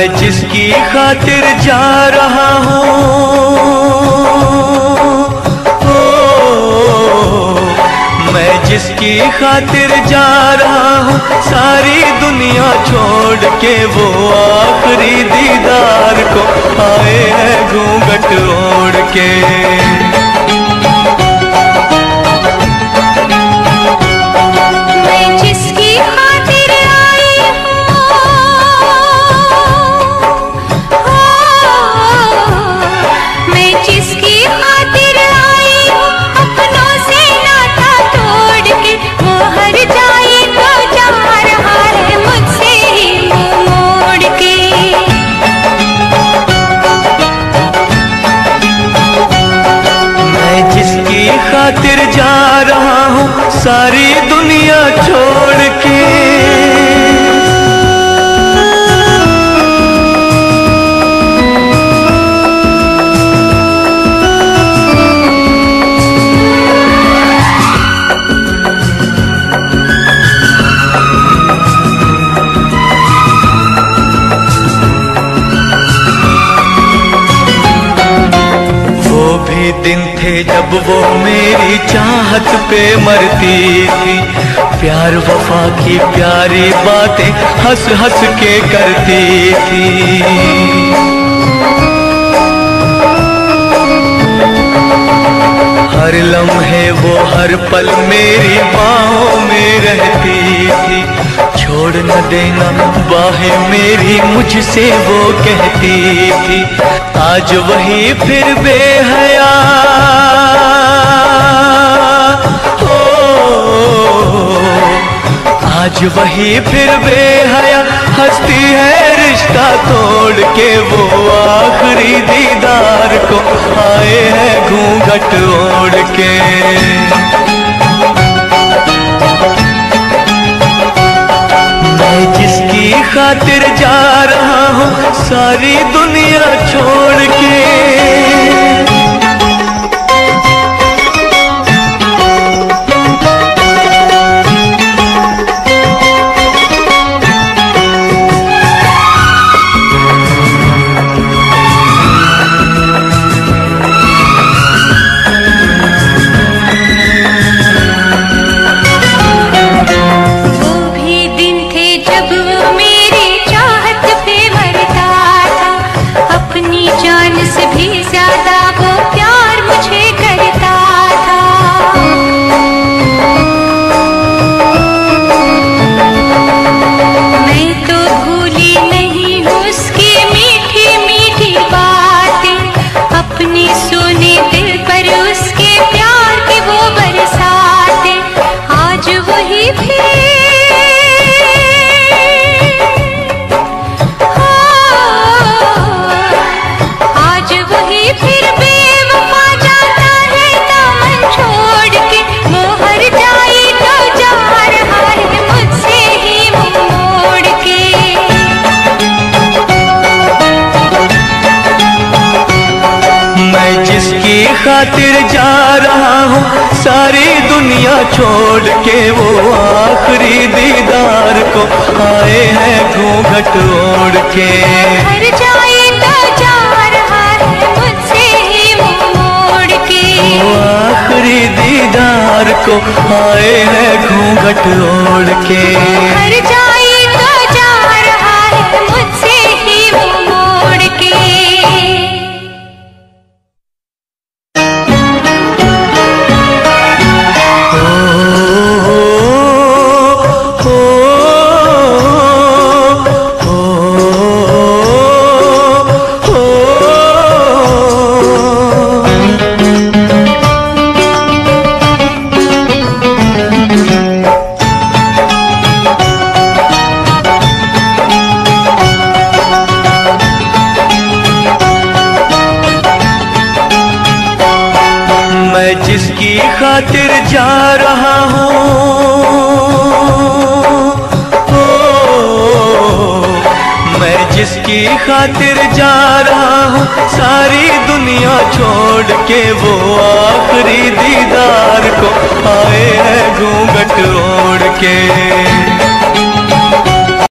मैं जिसकी खातिर जा रहा हूँ। मैं जिसकी खातिर जा रहा हूँ, सारी दुनिया छोड़ के वो आखिरी दीदार को आए हैं घूंघट ओढ़ के। सारी दुनिया छोड़ के। दिन थे जब वो मेरी चाहत पे मरती थी। प्यार वफा की प्यारी बातें हंस हंस के करती थी। हर लम्हे वो हर पल मेरी बाहों में रहती थी। छोड़ न देना बाहें मेरी मुझसे वो कहती थी। आज वही फिर बेहया। आज वही फिर बेहया हंसती है रिश्ता तोड़ के, वो आखिरी दीदार को आए हैं घूंघट ओढ़ के। मैं जिसकी खातिर जा रहा हूँ सारी दुनिया छोड़ के खातिर जा रहा हूँ। सारी दुनिया छोड़ के वो आखिरी दीदार को आए हैं घूंघट ओढ़ के। हर जाए तो जा रहा है मुझसे ही मोड़ के। वो आखिरी दीदार को आए हैं घूंघट ओढ़ के। हर जाए मैं जिसकी खातिर जा रहा हूँ। मैं जिसकी खातिर जा रहा हूँ। सारी दुनिया छोड़ के वो आखिरी दीदार को आए हैं घूंघट ओढ़ के।